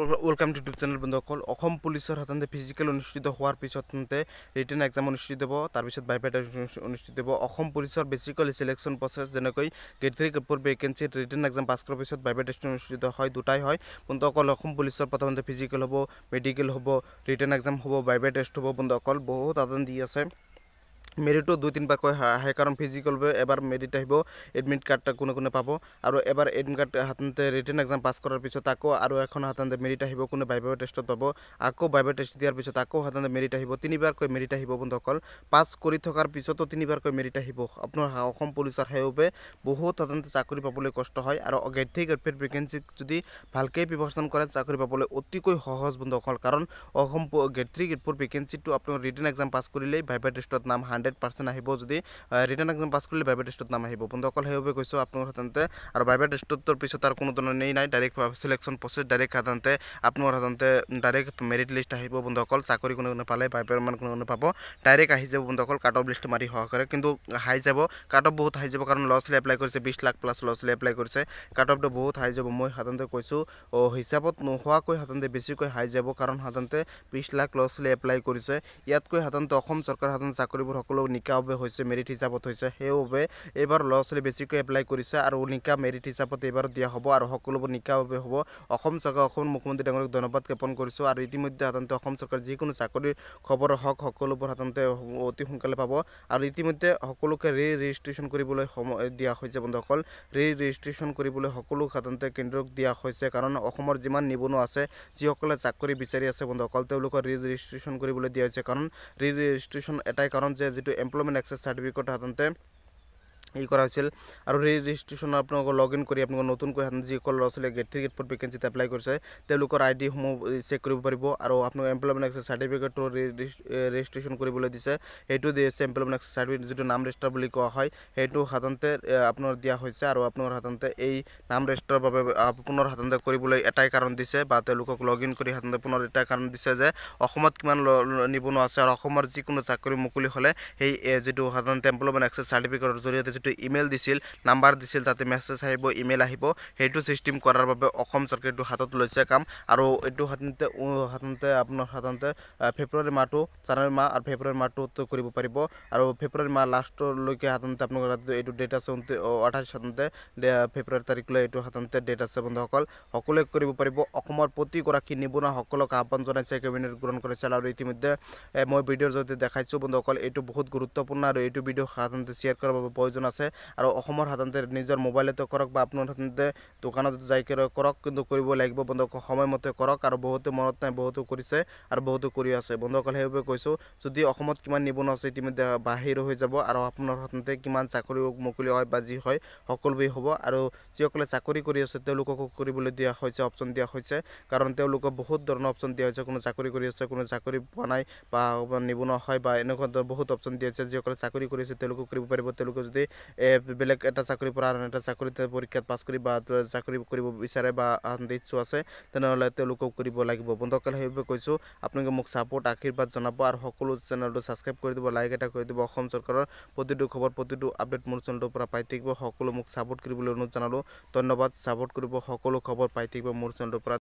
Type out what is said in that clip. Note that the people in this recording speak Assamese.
টু ইউটিউব চেনেল বন্ধুসকল পুলিচৰ সাধাৰণতে ফিজিকেল অনুষ্ঠিত হোৱাৰ পিছত ৰিটেন এক্সাম অনুষ্ঠিত হ'ব তাৰপিছত বাইপেট অনুষ্ঠিত হ'ব। পুলিচৰ বেচিকেলি চিলেকশ্যন প্ৰচেছ যেনেকৈ গেট থ্ৰী গ্ৰেড ফ'ৰ ভেকেঞ্চিত ৰিটেন এক্সাম পাছ কৰাৰ পিছত টেষ্ট অনুষ্ঠিত হয় দুটাই হয়। বন্ধুসকল অসম পুলিচৰ প্ৰথমতে ফিজিকেল হ'ব মেডিকেল হ'ব ৰিটেন এক্সাম হ'ব টেষ্ট হ'ব বন্ধুসকল বহুত আদান দি আছে। মেৰিটো দুই তিনিবাৰকৈ আহে কাৰণ ফিজিকেল এবাৰ মেৰিট আহিব এডমিট কাৰ্ড কোনে কোনে পাব আৰু এবাৰ এডমিট কাৰ্ড সাধাৰণতে ৰিটেন এক্সাম পাছ কৰাৰ পিছত আকৌ আৰু এখন সাধাৰণতে মেৰিট আহিব কোনে বাইবাৰ টেষ্টত পাব আকৌ বাইবাৰ টেষ্ট দিয়াৰ পিছত আকৌ সাধাৰণতে মেৰিট আহিব তিনিবাৰকৈ মেৰিট আহিব বন্ধুসকল পাছ কৰি থকাৰ পিছতো তিনিবাৰকৈ মেৰিট আহিব। আপোনাৰ অসম পুলিচৰ সেইবাবে বহুত সাধাৰণতে চাকৰি পাবলৈ কষ্ট হয় আৰু গেথি গেটফেড ভেকেঞ্চিত যদি ভালকৈ প্ৰিপাৰেশ্যন কৰে চাকৰি পাবলৈ অতিকৈ সহজ বন্ধুসকল কাৰণ অসম গেট থ্ৰী গেট ভেকেঞ্চিটো আপোনাৰ ৰিটেন এক্সাম পাছ কৰিলেই ভাইবাৰ টেষ্টত নাম হাণ্ড্ৰেড পাৰ্চেণ্ট আহিব যদি ৰিটাৰ্ণ এক্সাম পাছ কৰিলে বাইবাৰ টেষ্টত নাম আহিব। বন্ধুসকল সেইবাবে কৈছোঁ আপোনাৰ সাধাৰণতে আৰু বাইবাৰ টেষ্টৰ পিছত আৰু কোনো ধৰণৰ নেই নাই ডাইৰেক্ট চিলেকশ্যন প্ৰচেছ ডাইৰেক্ট সাধাৰণতে আপোনাৰ সাধাৰণতে ডাইৰেক্ট মেৰিট লিষ্ট আহিব। বন্ধুসকল চাকৰি কোনে কোনে পালে বাইবাৰ মান কোনে কোনে পাব ডাইৰেক্ট আহি যাব বন্ধুসকল কাট অফ লিষ্ট মাৰি সহকাৰে। কিন্তু হাই যাব কাট অফ বহুত হাই যাব কাৰণ ল'ৰা ছোৱালী এপ্লাই কৰিছে বিছ লাখ প্লাছ ল'ৰা ছোৱালী এপ্লাই কৰিছে। কাট অফটো বহুত হাই যাব। মই সাধাৰণতে কৈছোঁ হিচাপত নোহোৱাকৈ সাধাৰণতে বেছিকৈ হাই যাব কাৰণ সাধাৰণতে বিছ লাখ ল'ৰা ছোৱালী এপ্লাই কৰিছে। ইয়াতকৈ সাধাৰণতে অসম চৰকাৰ সাধাৰণতে চাকৰিবোৰ সকলো নিকাভাৱে হৈছে মেৰিট হিচাপত হৈছে। সেইবাবে এইবাৰ ল'ৰা ছোৱালী বেছিকৈ এপ্লাই কৰিছে আৰু নিকা মেৰিট হিচাপত এইবাৰ দিয়া হ'ব আৰু সকলোবোৰ নিকাভাৱে হ'ব। অসম চৰকাৰ অসম মুখ্যমন্ত্ৰী ডাঙৰীক ধন্যবাদ জ্ঞাপন কৰিছোঁ আৰু ইতিমধ্যে সাধাৰণতে অসম চৰকাৰ যিকোনো চাকৰিৰ খবৰ হওক সকলোবোৰ সাধাৰণতে অতি সোনকালে পাব। আৰু ইতিমধ্যে সকলোকে ৰি ৰেজিষ্ট্ৰেশ্যন কৰিবলৈ সময় দিয়া হৈছে বন্ধুসকল। ৰি ৰেজিষ্ট্ৰেশ্যন কৰিবলৈ সকলো সাধাৰণতে কেন্দ্ৰক দিয়া হৈছে কাৰণ অসমৰ যিমান নিবনুৱা আছে যিসকলে চাকৰি বিচাৰি আছে বন্ধুসকল তেওঁলোকৰ ৰি ৰেজিষ্ট্ৰেশ্যন কৰিবলৈ দিয়া হৈছে। কাৰণ ৰি ৰেজিষ্ট্ৰেশ্যন এটাই কাৰণ যে যিটো এমপ্লয়মেণ্ট এক্সেছ চাৰ্টিফিকেট সাধাৰণতে ই কৰা হৈছিল। আৰু সেই ৰেজিষ্ট্ৰেশ্যন আপোনালোকৰ লগ ইন কৰি আপোনালোকৰ নতুনকৈ যিসকল ল'ৰা ছোৱালীয়ে গেট থ্ৰী গেট ফ'ৰ ভেকেঞ্চিত এপ্লাই কৰিছে তেওঁলোকৰ আই ডিসমূহ চেক কৰিব পাৰিব আৰু আপোনালোকৰ এমপ্লয়মেণ্ট এক্সেছ চাৰ্টিফিকেটটো ৰেজিষ্ট্ৰেশ্যন কৰিবলৈ দিছে। সেইটো দি আছে এমপ্লয়মেণ্ট এক্সেছ চাৰ্টিফিকেট যিটো নাম ৰেজিষ্টাৰ বুলি কোৱা হয় সেইটো সাধাৰণতে আপোনাৰ দিয়া হৈছে আৰু আপোনাৰ সাধাৰণতে এই নাম ৰেজিষ্টাৰৰ বাবে পুনৰ সাধাৰণতে কৰিবলৈ এটাই কাৰণ দিছে বা তেওঁলোকক লগ ইন কৰি সাধাৰণতে পুনৰ এটাই কাৰণ দিছে যে অসমত কিমান নিবনুৱা আছে আৰু অসমৰ যিকোনো চাকৰি মুকলি হ'লে সেই যিটো সাধাৰণতে এমপ্লয়মেণ্ট এক্সেছ চাৰ্টিফিকেটৰ জৰিয়তে যিটো ইমেইল দিছিল নাম্বাৰ দিছিল তাতে মেছেজ আহিব ইমেইল আহিব সেইটো ছিষ্টেম কৰাৰ বাবে অসম চৰকাৰে এইটো হাতত লৈছে কাম। আৰু এইটো সাধাৰণতে সাধাৰণতে আপোনাৰ সাধাৰণতে ফেব্ৰুৱাৰী মাহটো জানুৱাৰী মাহ আৰু ফেব্ৰুৱাৰী মাহটোত কৰিব পাৰিব। আৰু ফেব্ৰুৱাৰী মাহ লাষ্টলৈকে সাধাৰণতে আপোনালোকৰ এইটো ডেট আছে আঠাইছ সাধাৰণতে ফেব্ৰুৱাৰী তাৰিখলৈ এইটো সাধাৰণতে ডেট আছে বন্ধুসকল। সকলোৱে কৰিব পাৰিব। অসমৰ প্ৰতিগৰাকী নিবনুৱাসকলক আহ্বান জনাইছে কেবিনেট গ্ৰহণ কৰিছে আৰু ইতিমধ্যে মই ভিডিঅ'ৰ জৰিয়তে দেখাইছোঁ বন্ধুসকল। এইটো বহুত গুৰুত্বপূৰ্ণ আৰু এইটো ভিডিঅ' সাধাৰণতে শ্বেয়াৰ কৰাৰ বাবে প্ৰয়োজন আছে আৰু অসমৰ সাধাৰণতে নিজৰ মোবাইলতে কৰক বা আপোনাৰ সাধাৰণতে দোকানত যাই কৰক কিন্তু কৰিব লাগিব বন্ধুসকল সময়মতে কৰক আৰু বহুতো মনত নাই বহুতো কৰিছে আৰু বহুতো কৰি আছে। বন্ধুসকল সেইবাবে কৈছোঁ যদি অসমত কিমান নিবনুৱা আছে ইতিমধ্যে বাহিৰ হৈ যাব আৰু আপোনাৰ সাধাৰণতে কিমান চাকৰি মুকলি হয় বা যি হয় সকলোবোৰ হ'ব আৰু যিসকলে চাকৰি কৰি আছে তেওঁলোককো কৰিবলৈ দিয়া হৈছে অপশ্যন দিয়া হৈছে। কাৰণ তেওঁলোকক বহুত ধৰণৰ অপশ্যন দিয়া হৈছে কোনো চাকৰি কৰি আছে কোনো চাকৰি পোৱা নাই বা নিবনুৱা হয় বা এনেকুৱা বহুত অপশ্যন দিয়া হৈছে। যিসকলে চাকৰি কৰি আছে তেওঁলোকো কৰিব পাৰিব। তেওঁলোকে যদি বেলেগ এটা চাকৰি পৰা আন এটা চাকৰিতে পৰীক্ষাত পাছ কৰি বা চাকৰি কৰিব বিচাৰে বা ইচ্ছু আছে তেনেহ'লে তেওঁলোকক কৰিব লাগিব। বন্ধুসকল সেইবাবে কৈছোঁ আপোনালোকে মোক ছাপোৰ্ট আশীৰ্বাদ জনাব আৰু সকলো চেনেলটো ছাবস্ক্ৰাইব কৰি দিব লাইক এটা কৰি দিব। অসম চৰকাৰৰ প্ৰতিটো খবৰ প্ৰতিটো আপডেট মোৰ চেনেলটোৰ পৰা পাই থাকিব। সকলো মোক ছাপোৰ্ট কৰিবলৈ অনুৰোধ জনালোঁ। ধন্যবাদ ছাপোৰ্ট কৰিব সকলো খবৰ পাই থাকিব মোৰ চেনেলটোৰ পৰা।